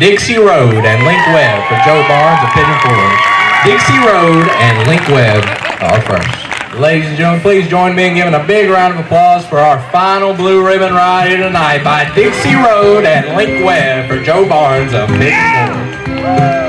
Dixie Road and Link Webb for Joe Barnes of Pigeon Forge. Dixie Road and Link Webb are first. Ladies and gentlemen, please join me in giving a big round of applause for our final blue ribbon ride here tonight by Dixie Road and Link Webb for Joe Barnes of Pigeon Forge.